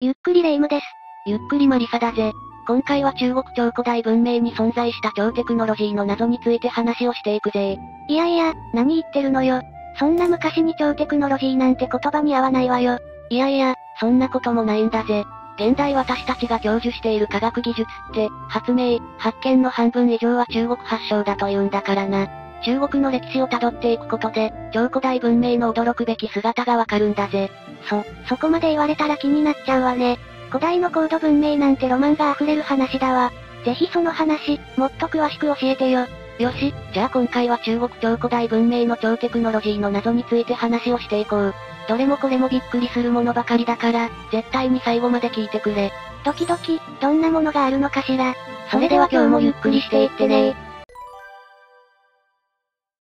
ゆっくりレ夢ムです。ゆっくりマリサだぜ。今回は中国超古代文明に存在した超テクノロジーの謎について話をしていくぜ。いやいや、何言ってるのよ。そんな昔に超テクノロジーなんて言葉に合わないわよ。いやいや、そんなこともないんだぜ。現代私たちが享受している科学技術って、発明、発見の半分以上は中国発祥だというんだからな。中国の歴史を辿っていくことで、超古代文明の驚くべき姿がわかるんだぜ。そ、そこまで言われたら気になっちゃうわね。古代の高度文明なんてロマンが溢れる話だわ。ぜひその話、もっと詳しく教えてよ。よし、じゃあ今回は中国超古代文明の超テクノロジーの謎について話をしていこう。どれもこれもびっくりするものばかりだから、絶対に最後まで聞いてくれ。ドキドキ、どんなものがあるのかしら。それでは今日もゆっくりしていってね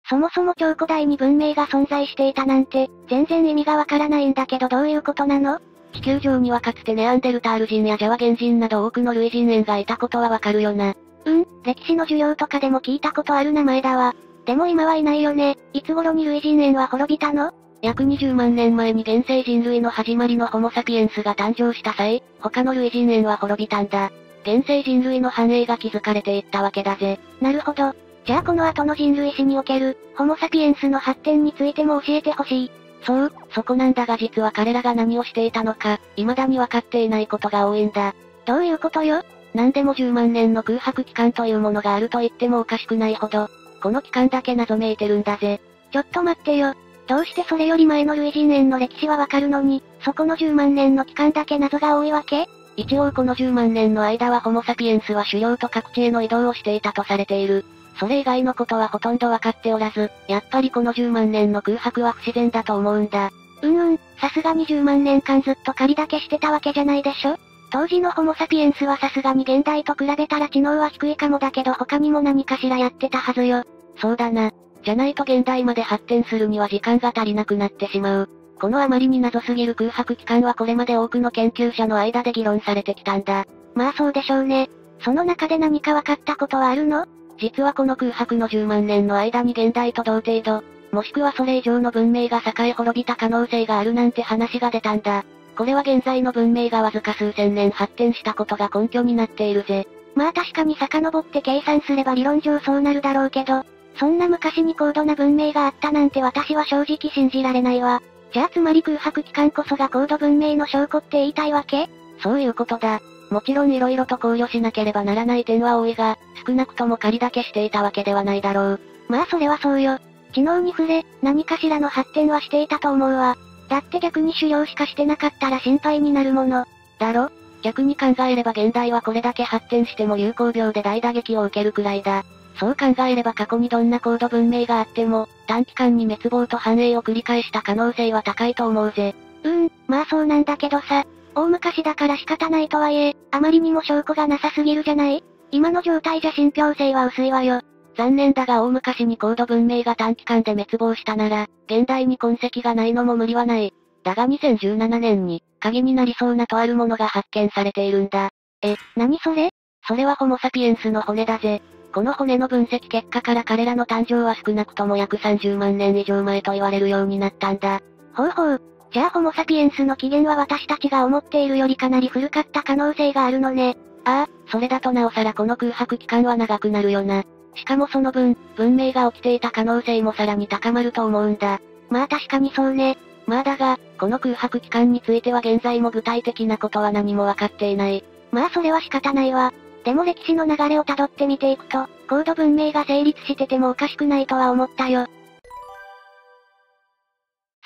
そもそも超古代に文明が存在していたなんて、全然意味がわからないんだけどどういうことなの？地球上にはかつてネアンデルタール人やジャワ原人など多くの類人猿がいたことはわかるよな。うん、歴史の授業とかでも聞いたことある名前だわ。でも今はいないよね。いつ頃に類人猿は滅びたの？約20万年前に現世人類の始まりのホモサピエンスが誕生した際、他の類人猿は滅びたんだ。現世人類の繁栄が築かれていったわけだぜ。なるほど。じゃあこの後の人類史における、ホモサピエンスの発展についても教えてほしい。そう、そこなんだが実は彼らが何をしていたのか、未だに分かっていないことが多いんだ。どういうことよ？何でも10万年の空白期間というものがあると言ってもおかしくないほど、この期間だけ謎めいてるんだぜ。ちょっと待ってよ。どうしてそれより前の類人猿の歴史はわかるのに、そこの10万年の期間だけ謎が多いわけ？一応この10万年の間はホモサピエンスは狩猟と各地への移動をしていたとされている。それ以外のことはほとんどわかっておらず、やっぱりこの10万年の空白は不自然だと思うんだ。うんうん、さすがに10万年間ずっと狩りだけしてたわけじゃないでしょ？当時のホモサピエンスはさすがに現代と比べたら知能は低いかもだけど他にも何かしらやってたはずよ。そうだな。じゃないと現代まで発展するには時間が足りなくなってしまう。このあまりに謎すぎる空白期間はこれまで多くの研究者の間で議論されてきたんだ。まあそうでしょうね。その中で何か分かったことはあるの？実はこの空白の10万年の間に現代と同程度、もしくはそれ以上の文明が栄え滅びた可能性があるなんて話が出たんだ。これは現在の文明がわずか数千年発展したことが根拠になっているぜ。まあ確かに遡って計算すれば理論上そうなるだろうけど、そんな昔に高度な文明があったなんて私は正直信じられないわ。じゃあつまり空白期間こそが高度文明の証拠って言いたいわけ？そういうことだ。もちろん色々と考慮しなければならない点は多いが、少なくとも仮だけしていたわけではないだろう。まあそれはそうよ。知能に触れ、何かしらの発展はしていたと思うわ。だって逆に狩猟しかしてなかったら心配になるもの。だろ？逆に考えれば現代はこれだけ発展しても流行病で大打撃を受けるくらいだ。そう考えれば過去にどんな高度文明があっても、短期間に滅亡と繁栄を繰り返した可能性は高いと思うぜ。うん、まあそうなんだけどさ、大昔だから仕方ないとはいえ、あまりにも証拠がなさすぎるじゃない？今の状態じゃ信憑性は薄いわよ。残念だが大昔に高度文明が短期間で滅亡したなら、現代に痕跡がないのも無理はない。だが2017年に、鍵になりそうなとあるものが発見されているんだ。え、何それ？それはホモサピエンスの骨だぜ。この骨の分析結果から彼らの誕生は少なくとも約30万年以上前と言われるようになったんだ。ほうほう、じゃあホモサピエンスの起源は私たちが思っているよりかなり古かった可能性があるのね。ああ、それだとなおさらこの空白期間は長くなるよな。しかもその分、文明が起きていた可能性もさらに高まると思うんだ。まあ確かにそうね。まあだが、この空白期間については現在も具体的なことは何もわかっていない。まあそれは仕方ないわ。でも歴史の流れをたどってみていくと、高度文明が成立しててもおかしくないとは思ったよ。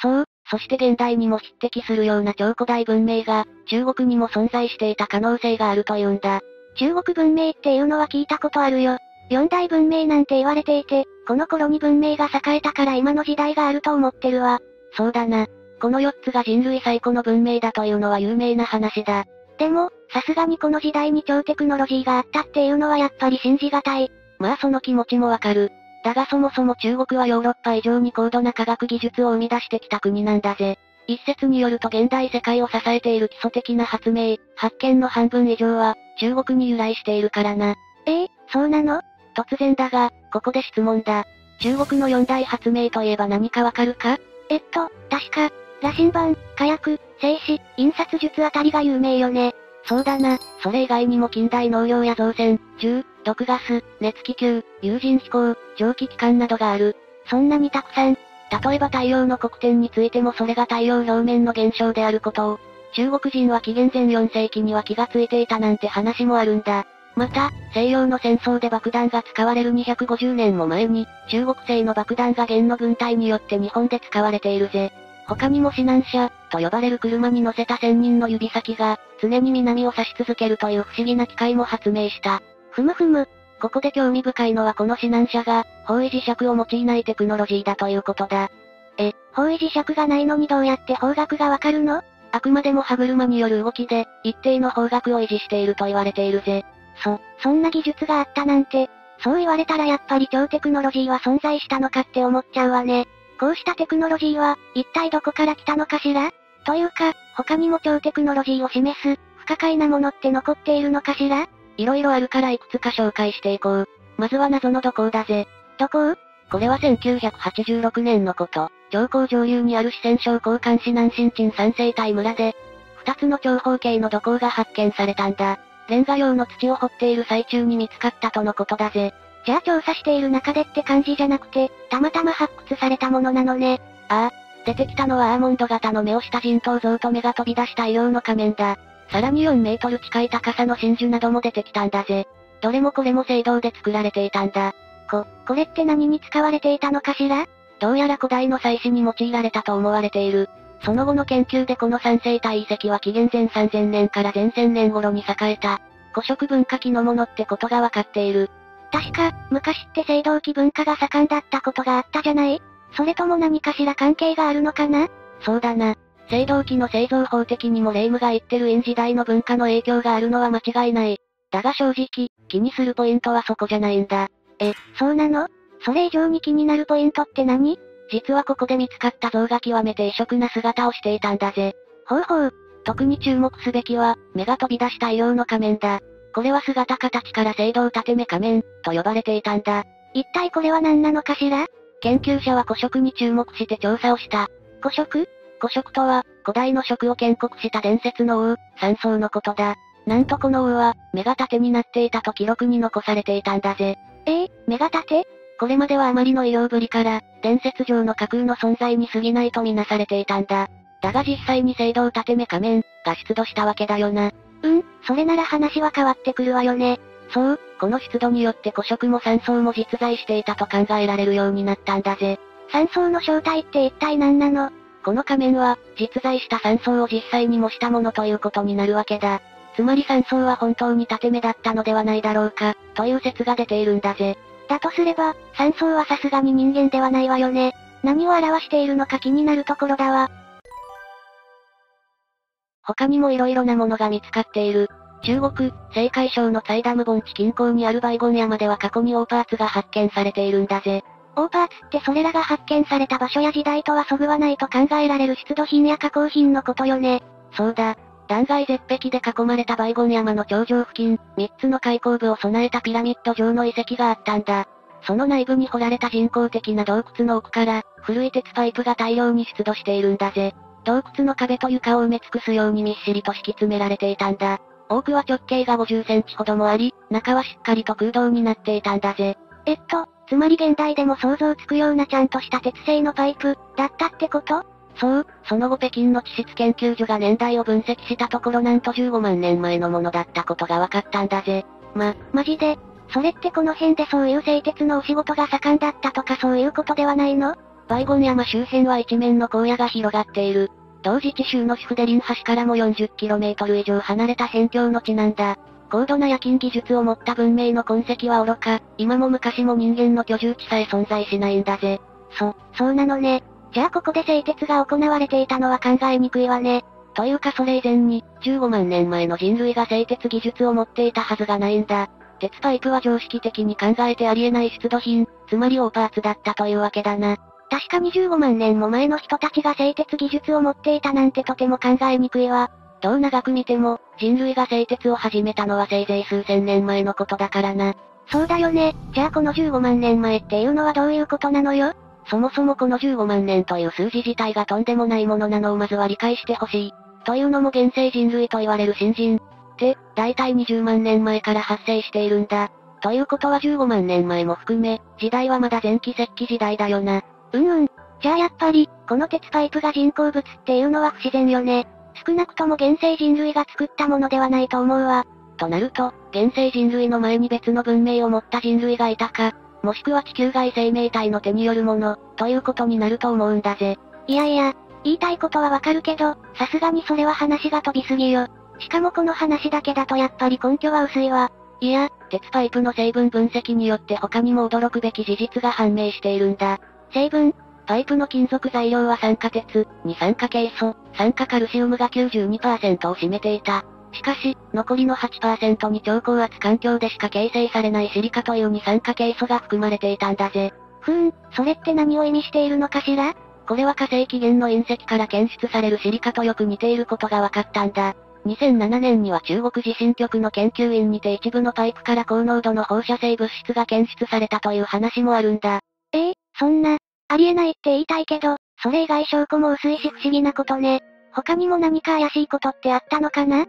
そう、そして現代にも匹敵するような超古代文明が、中国にも存在していた可能性があるというんだ。中国文明っていうのは聞いたことあるよ。四大文明なんて言われていて、この頃に文明が栄えたから今の時代があると思ってるわ。そうだな。この4つが人類最古の文明だというのは有名な話だ。でも、さすがにこの時代に超テクノロジーがあったっていうのはやっぱり信じがたい。まあその気持ちもわかる。だがそもそも中国はヨーロッパ以上に高度な科学技術を生み出してきた国なんだぜ。一説によると現代世界を支えている基礎的な発明、発見の半分以上は、中国に由来しているからな。ええー、そうなの？突然だが、ここで質問だ。中国の四大発明といえば何かわかるか？えっと、確か、羅針盤、火薬、静止、印刷術あたりが有名よね。そうだな、それ以外にも近代農業や造船、銃、毒ガス、熱気球、有人飛行、蒸気機関などがある。そんなにたくさん。例えば太陽の黒点についてもそれが太陽表面の現象であることを、中国人は紀元前4世紀には気がついていたなんて話もあるんだ。また、西洋の戦争で爆弾が使われる250年も前に、中国製の爆弾が元の軍隊によって日本で使われているぜ。他にも指南車、と呼ばれる車に乗せた仙人の指先が、常に南を指し続けるという不思議な機械も発明した。ふむふむ。ここで興味深いのはこの指南車が、方位磁石を用いないテクノロジーだということだ。え、方位磁石がないのにどうやって方角がわかるの？あくまでも歯車による動きで、一定の方角を維持していると言われているぜ。そ、そんな技術があったなんて、そう言われたらやっぱり超テクノロジーは存在したのかって思っちゃうわね。こうしたテクノロジーは、一体どこから来たのかしら？というか、他にも超テクノロジーを示す、不可解なものって残っているのかしら？色々あるからいくつか紹介していこう。まずは謎の土工だぜ。土工これは1986年のこと。上皇上流にある四川省交換市南新鎮三世帯村で、二つの長方形の土工が発見されたんだ。レンガ用の土を掘っている最中に見つかったとのことだぜ。じゃあ調査している中でって感じじゃなくて、たまたま発掘されたものなのね。ああ。出てきたのはアーモンド型の目をした人頭像と目が飛び出した異様の仮面だ。さらに4メートル近い高さの真珠なども出てきたんだぜ。どれもこれも青銅で作られていたんだ。こ、これって何に使われていたのかしら？どうやら古代の祭祀に用いられたと思われている。その後の研究でこの三世帯遺跡は紀元前3000年から前1000年頃に栄えた、古食文化期のものってことがわかっている。確か、昔って青銅器文化が盛んだったことがあったじゃない？それとも何かしら関係があるのかな？そうだな。青銅器の製造法的にも霊夢が言ってる陰時代の文化の影響があるのは間違いない。だが正直、気にするポイントはそこじゃないんだ。え、そうなの？それ以上に気になるポイントって何？実はここで見つかった像が極めて異色な姿をしていたんだぜ。ほうほう。特に注目すべきは、目が飛び出した異様の仮面だ。これは姿形から青銅縦目仮面、と呼ばれていたんだ。一体これは何なのかしら？研究者は古色に注目して調査をした。古色？古色とは、古代の食を建国した伝説の王、三層のことだ。なんとこの王は、目が縦になっていたと記録に残されていたんだぜ。えー、目が縦これまではあまりの医療ぶりから、伝説上の架空の存在に過ぎないとみなされていたんだ。だが実際に聖堂縦目仮面、が出土したわけだよな。うん、それなら話は変わってくるわよね。そう、この出土によって古色も山荘も実在していたと考えられるようになったんだぜ。山荘の正体って一体何なの？この仮面は、実在した山荘を実際に模したものということになるわけだ。つまり山荘は本当に縦目だったのではないだろうか、という説が出ているんだぜ。だとすれば、山荘はさすがに人間ではないわよね。何を表しているのか気になるところだわ。他にも色々なものが見つかっている。中国、青海省のサイダム盆地近郊にあるバイゴン山では過去にオーパーツが発見されているんだぜ。オーパーツってそれらが発見された場所や時代とはそぐわないと考えられる出土品や加工品のことよね。そうだ。断崖絶壁で囲まれたバイゴン山の頂上付近、3つの開口部を備えたピラミッド状の遺跡があったんだ。その内部に掘られた人工的な洞窟の奥から、古い鉄パイプが大量に出土しているんだぜ。洞窟の壁と床を埋め尽くすようにみっしりと敷き詰められていたんだ。多くは直径が50センチほどもあり、中はしっかりと空洞になっていたんだぜ。えっと、つまり現代でも想像つくようなちゃんとした鉄製のパイプ、だったってこと？そう、その後北京の地質研究所が年代を分析したところなんと15万年前のものだったことが分かったんだぜ。ま、マジで？それってこの辺でそういう製鉄のお仕事が盛んだったとかそういうことではないの？バイゴン山周辺は一面の荒野が広がっている。同時地州のシフデリン橋からも 40km 以上離れた辺境の地なんだ。高度な夜勤技術を持った文明の痕跡は愚か、今も昔も人間の居住地さえ存在しないんだぜ。そ、そうなのね。じゃあここで製鉄が行われていたのは考えにくいわね。というかそれ以前に、15万年前の人類が製鉄技術を持っていたはずがないんだ。鉄パイプは常識的に考えてありえない出土品、つまりオーパーツだったというわけだな。確かに15万年も前の人たちが製鉄技術を持っていたなんてとても考えにくいわ。どう長く見ても、人類が製鉄を始めたのはせいぜい数千年前のことだからな。そうだよね。じゃあこの15万年前っていうのはどういうことなのよ？そもそもこの15万年という数字自体がとんでもないものなのをまずは理解してほしい。というのも現世人類と言われる新人。って、だいたい20万年前から発生しているんだ。ということは15万年前も含め、時代はまだ前期石器時代だよな。うんうん。じゃあやっぱり、この鉄パイプが人工物っていうのは不自然よね。少なくとも現世人類が作ったものではないと思うわ。となると、現世人類の前に別の文明を持った人類がいたか、もしくは地球外生命体の手によるもの、ということになると思うんだぜ。いやいや、言いたいことはわかるけど、さすがにそれは話が飛びすぎよ。しかもこの話だけだとやっぱり根拠は薄いわ。いや、鉄パイプの成分分析によって他にも驚くべき事実が判明しているんだ。成分パイプの金属材料は酸化鉄、二酸化ケイ素、酸化カルシウムが92%を占めていた。しかし、残りの8%に超高圧環境でしか形成されないシリカという二酸化ケイ素が含まれていたんだぜ。ふーん、それって何を意味しているのかしら？これは火星起源の隕石から検出されるシリカとよく似ていることが分かったんだ。2007年には中国地震局の研究員にて一部のパイプから高濃度の放射性物質が検出されたという話もあるんだ。ええー、そんな、ありえないって言いたいけど、それ以外証拠も薄いし不思議なことね。他にも何か怪しいことってあったのかな？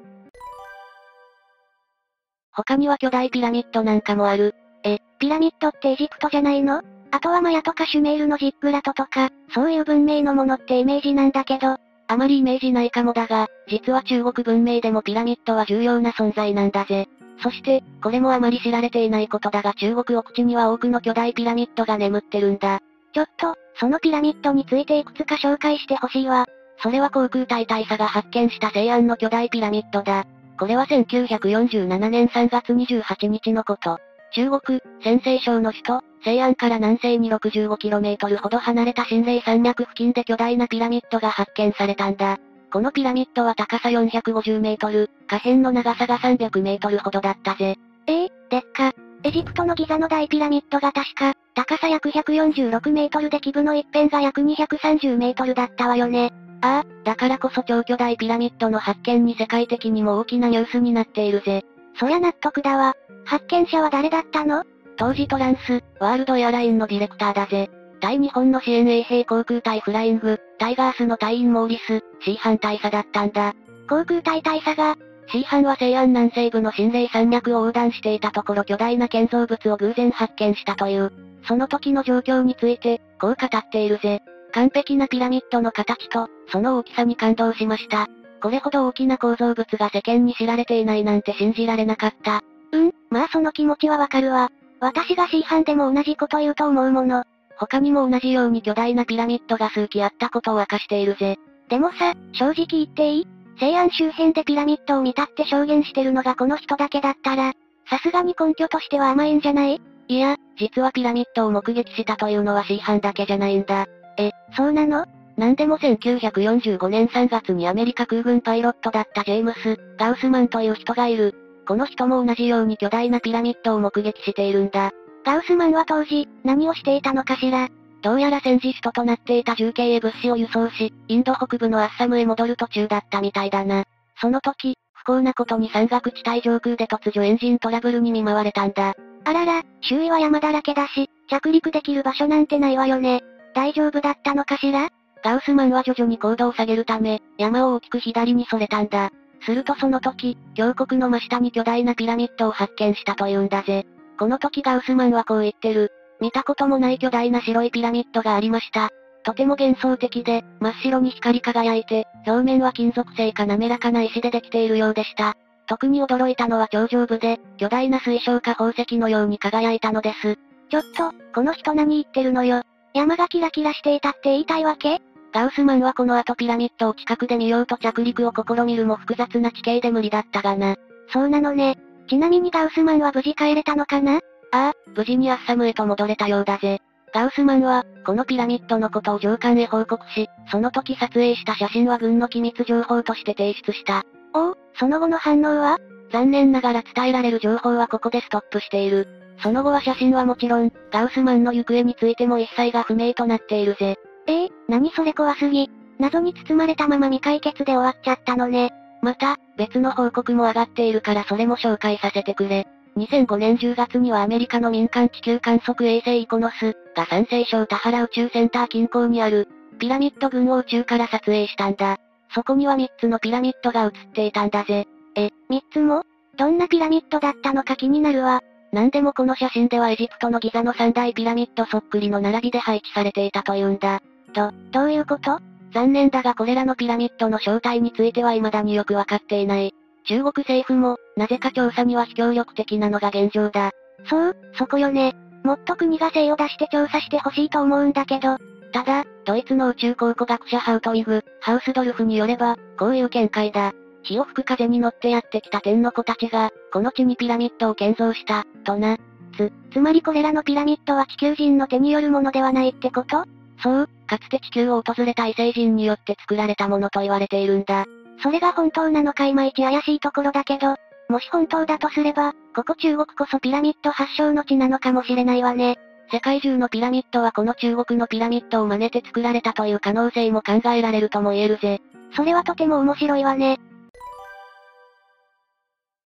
他には巨大ピラミッドなんかもある。え、ピラミッドってエジプトじゃないの？あとはマヤとかシュメールのジップラトとか、そういう文明のものってイメージなんだけど、あまりイメージないかもだが、実は中国文明でもピラミッドは重要な存在なんだぜ。そして、これもあまり知られていないことだが中国奥地には多くの巨大ピラミッドが眠ってるんだ。ちょっと、そのピラミッドについていくつか紹介してほしいわ。それは航空隊大佐が発見した西安の巨大ピラミッドだ。これは1947年3月28日のこと。中国、陝西省の首都、西安から南西に 65km ほど離れた新霊山脈付近で巨大なピラミッドが発見されたんだ。このピラミッドは高さ450メートル、下辺の長さが300メートルほどだったぜ。ええー、でっか。エジプトのギザの大ピラミッドが確か、高さ約146メートルで基部の一辺が約230メートルだったわよね。ああ、だからこそ超巨大ピラミッドの発見に世界的にも大きなニュースになっているぜ。そりゃ納得だわ。発見者は誰だったの？当時トランス、ワールドエアラインのディレクターだぜ。対日本の CNA 兵航空隊フライング、タイガースの隊員モーリス、C 班大佐だったんだ。航空隊大佐が、C 班は西安南西部の心霊山脈を横断していたところ巨大な建造物を偶然発見したという。その時の状況について、こう語っているぜ。完璧なピラミッドの形と、その大きさに感動しました。これほど大きな構造物が世間に知られていないなんて信じられなかった。うん、まあその気持ちはわかるわ。私が C 班でも同じこと言うと思うもの。他にも同じように巨大なピラミッドが数基あったことを明かしているぜ。でもさ、正直言っていい？西安周辺でピラミッドを見たって証言してるのがこの人だけだったら、さすがに根拠としては甘いんじゃない？いや、実はピラミッドを目撃したというのは C 班だけじゃないんだ。え、そうなの？なんでも1945年3月にアメリカ空軍パイロットだったジェームス・ガウスマンという人がいる。この人も同じように巨大なピラミッドを目撃しているんだ。ガウスマンは当時、何をしていたのかしら？どうやら戦時首都となっていた重慶へ物資を輸送し、インド北部のアッサムへ戻る途中だったみたいだな。その時、不幸なことに山岳地帯上空で突如エンジントラブルに見舞われたんだ。あらら、周囲は山だらけだし、着陸できる場所なんてないわよね。大丈夫だったのかしら？ガウスマンは徐々に高度を下げるため、山を大きく左にそれたんだ。するとその時、峡谷の真下に巨大なピラミッドを発見したというんだぜ。この時ガウスマンはこう言ってる。見たこともない巨大な白いピラミッドがありました。とても幻想的で、真っ白に光り輝いて、表面は金属製か滑らかな石でできているようでした。特に驚いたのは頂上部で、巨大な水晶か宝石のように輝いたのです。ちょっと、この人何言ってるのよ。山がキラキラしていたって言いたいわけ？ガウスマンはこの後ピラミッドを近くで見ようと着陸を試みるも複雑な地形で無理だったがな。そうなのね。ちなみにガウスマンは無事帰れたのかな？ああ、無事にアッサムへと戻れたようだぜ。ガウスマンは、このピラミッドのことを上官へ報告し、その時撮影した写真は軍の機密情報として提出した。おお、その後の反応は？残念ながら伝えられる情報はここでストップしている。その後は写真はもちろん、ガウスマンの行方についても一切が不明となっているぜ。ええー、何それ怖すぎ。謎に包まれたまま未解決で終わっちゃったのね。また、別の報告も上がっているからそれも紹介させてくれ。2005年10月にはアメリカの民間地球観測衛星イコノスが山西省田原宇宙センター近郊にあるピラミッド群を宇宙から撮影したんだ。そこには3つのピラミッドが映っていたんだぜ。え、3つも？どんなピラミッドだったのか気になるわ。なんでもこの写真ではエジプトのギザの三大ピラミッドそっくりの並びで配置されていたというんだ。と、どういうこと？残念だがこれらのピラミッドの正体については未だによくわかっていない。中国政府も、なぜか調査には非協力的なのが現状だ。そう、そこよね。もっと国が精を出して調査してほしいと思うんだけど。ただ、ドイツの宇宙考古学者ハウトウィグ、ハウスドルフによれば、こういう見解だ。火を吹く風に乗ってやってきた天の子たちが、この地にピラミッドを建造した、とな。つ、つまりこれらのピラミッドは地球人の手によるものではないってこと？そう、かつて地球を訪れた異星人によって作られたものと言われているんだ。それが本当なのかいまいち怪しいところだけど、もし本当だとすれば、ここ中国こそピラミッド発祥の地なのかもしれないわね。世界中のピラミッドはこの中国のピラミッドを真似て作られたという可能性も考えられるとも言えるぜ。それはとても面白いわね。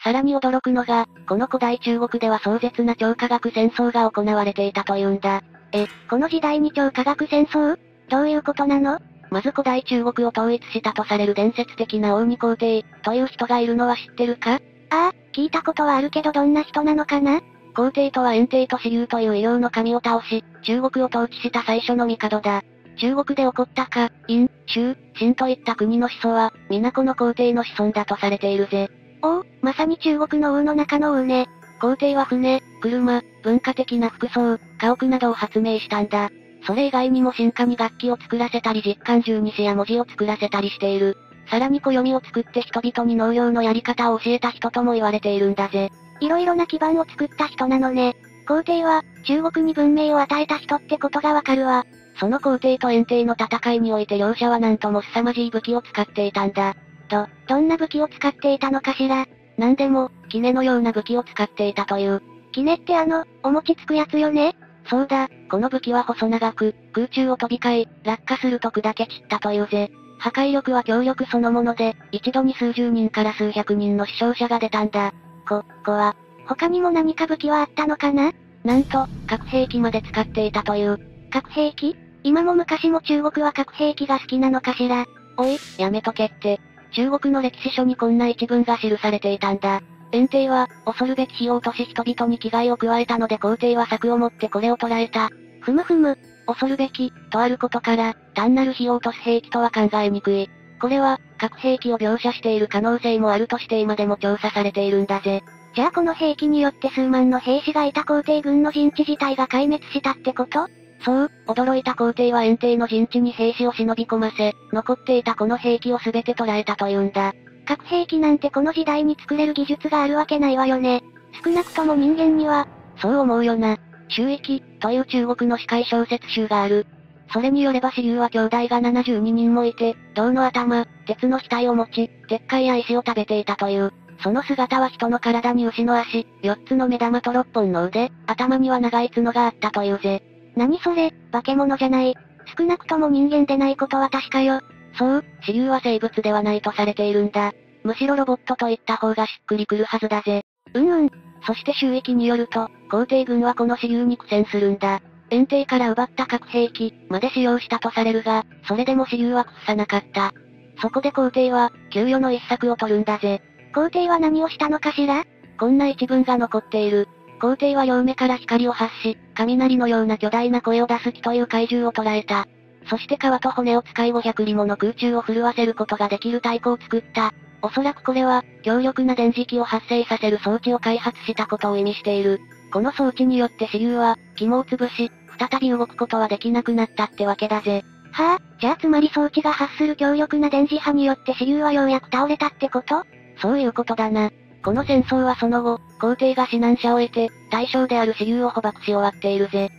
さらに驚くのが、この古代中国では壮絶な超科学戦争が行われていたというんだ。え、この時代に超科学戦争？どういうことなの？まず古代中国を統一したとされる伝説的な王に皇帝、という人がいるのは知ってるか？ああ、聞いたことはあるけどどんな人なのかな？皇帝とは炎帝と死竜という医療の神を倒し、中国を統治した最初の帝だ。中国で起こったか、陰、州、秦といった国の始祖は、皆この皇帝の子孫だとされているぜ。おお、まさに中国の王の中の王ね。皇帝は船、車、文化的な服装、家屋などを発明したんだ。それ以外にも進化に楽器を作らせたり実感十二詩や文字を作らせたりしている。さらに暦を作って人々に農業のやり方を教えた人とも言われているんだぜ。いろいろな基盤を作った人なのね。皇帝は、中国に文明を与えた人ってことがわかるわ。その皇帝と炎帝の戦いにおいて両者は何とも凄まじい武器を使っていたんだ。と、どんな武器を使っていたのかしら何でも、杵のような武器を使っていたという。杵ってあの、お餅つくやつよねそうだ、この武器は細長く、空中を飛び交い、落下すると砕け散ったというぜ。破壊力は強力そのもので、一度に数十人から数百人の死傷者が出たんだ。こ、こは、他にも何か武器はあったのかな？なんと、核兵器まで使っていたという。核兵器？今も昔も中国は核兵器が好きなのかしら？おい、やめとけって。中国の歴史書にこんな一文が記されていたんだ。炎帝は、恐るべき火を落とし人々に危害を加えたので皇帝は策を持ってこれを捕らえた。ふむふむ、恐るべき、とあることから、単なる火を落とす兵器とは考えにくい。これは、核兵器を描写している可能性もあるとして今でも調査されているんだぜ。じゃあこの兵器によって数万の兵士がいた皇帝軍の陣地自体が壊滅したってこと？そう、驚いた皇帝は炎帝の陣地に兵士を忍び込ませ、残っていたこの兵器を全て捉えたというんだ。核兵器なんてこの時代に作れる技術があるわけないわよね。少なくとも人間には、そう思うよな。周域、という中国の司会小説集がある。それによれば支流は兄弟が72人もいて、銅の頭、鉄の額を持ち、鉄塊や石を食べていたという。その姿は人の体に牛の足、4つの目玉と6本の腕、頭には長い角があったというぜ。何それ、化け物じゃない。少なくとも人間でないことは確かよ。そう、支流は生物ではないとされているんだ。むしろロボットと言った方がしっくりくるはずだぜ。うんうん。そして収益によると、皇帝軍はこの支流に苦戦するんだ。炎帝から奪った核兵器まで使用したとされるが、それでも支流は屈さなかった。そこで皇帝は、給与の一策を取るんだぜ。皇帝は何をしたのかしら？こんな一文が残っている。皇帝は両目から光を発し、雷のような巨大な声を出す木という怪獣を捉えた。そして皮と骨を使い500里もの空中を震わせることができる太鼓を作った。おそらくこれは、強力な電磁気を発生させる装置を開発したことを意味している。この装置によって支流は、肝を潰し、再び動くことはできなくなったってわけだぜ。はあ、じゃあつまり装置が発する強力な電磁波によって支流はようやく倒れたってこと？そういうことだな。この戦争はその後、皇帝が指南者を得て、対象である支流を捕獲し終わっているぜ。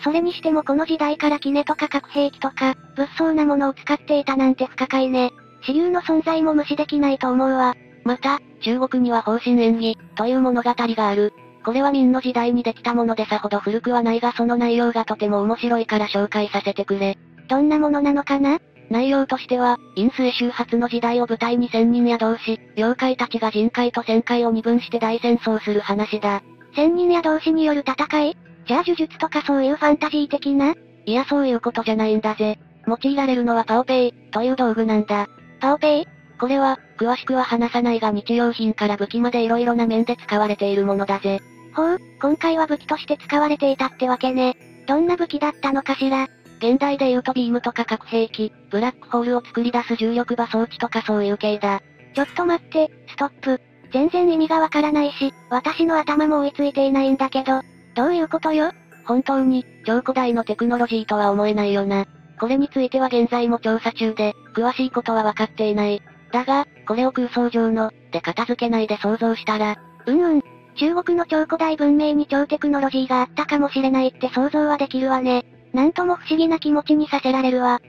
それにしてもこの時代から杵とか核兵器とか、物騒なものを使っていたなんて不可解ね。支流の存在も無視できないと思うわ。また、中国には方針演技、という物語がある。これは明の時代にできたものでさほど古くはないがその内容がとても面白いから紹介させてくれ。どんなものなのかな？内容としては、陰水周発の時代を舞台に仙人や同士、妖怪たちが人海と仙界を二分して大戦争する話だ。千人や同士による戦い？じゃあ呪術とかそういうファンタジー的な？いやそういうことじゃないんだぜ。用いられるのはパオペイ、という道具なんだ。パオペイ？これは、詳しくは話さないが日用品から武器まで色々な面で使われているものだぜ。ほう、今回は武器として使われていたってわけね。どんな武器だったのかしら？現代で言うとビームとか核兵器、ブラックホールを作り出す重力場装置とかそういう系だ。ちょっと待って、ストップ。全然意味がわからないし、私の頭も追いついていないんだけど、どういうことよ？本当に、超古代のテクノロジーとは思えないよな。これについては現在も調査中で、詳しいことは分かっていない。だが、これを空想上の、で片付けないで想像したら、うんうん。中国の超古代文明に超テクノロジーがあったかもしれないって想像はできるわね。なんとも不思議な気持ちにさせられるわ。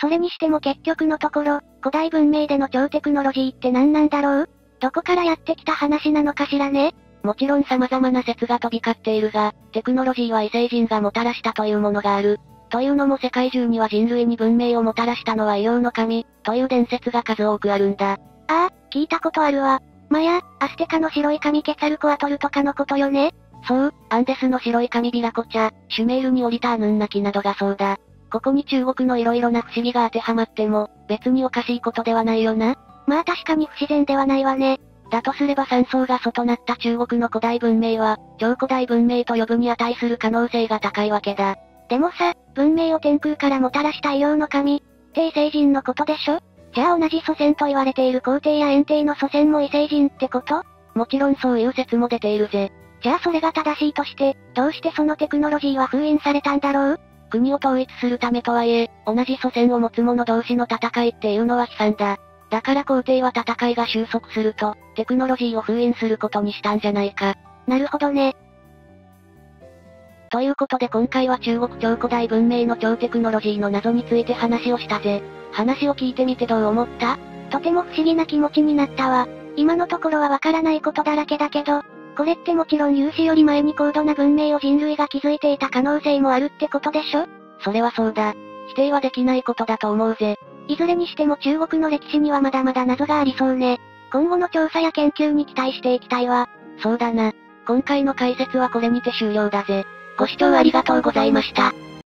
それにしても結局のところ、古代文明での超テクノロジーって何なんだろう？どこからやってきた話なのかしらね？もちろん様々な説が飛び交っているが、テクノロジーは異星人がもたらしたというものがある。というのも世界中には人類に文明をもたらしたのは異様の神、という伝説が数多くあるんだ。ああ、聞いたことあるわ。マヤ、アステカの白い神ケツァルコアトルとかのことよね？そう、アンデスの白い神ビラコチャ、シュメールに降りたアヌンナキなどがそうだ。ここに中国の色々な不思議が当てはまっても、別におかしいことではないよな。まあ確かに不自然ではないわね。だとすれば山荘が外なった中国の古代文明は、超古代文明と呼ぶに値する可能性が高いわけだ。でもさ、文明を天空からもたらした異様の神、って異星人のことでしょ？じゃあ同じ祖先と言われている皇帝や炎帝の祖先も異星人ってこと？もちろんそういう説も出ているぜ。じゃあそれが正しいとして、どうしてそのテクノロジーは封印されたんだろう？国を統一するためとはいえ、同じ祖先を持つ者同士の戦いっていうのは悲惨だ。だから皇帝は戦いが収束すると、テクノロジーを封印することにしたんじゃないか。なるほどね。ということで今回は中国超古代文明の超テクノロジーの謎について話をしたぜ。話を聞いてみてどう思った？とても不思議な気持ちになったわ。今のところはわからないことだらけだけど、これってもちろん有史より前に高度な文明を人類が築いていた可能性もあるってことでしょ？それはそうだ。否定はできないことだと思うぜ。いずれにしても中国の歴史にはまだまだ謎がありそうね。今後の調査や研究に期待していきたいわ。そうだな。今回の解説はこれにて終了だぜ。ご視聴ありがとうございました。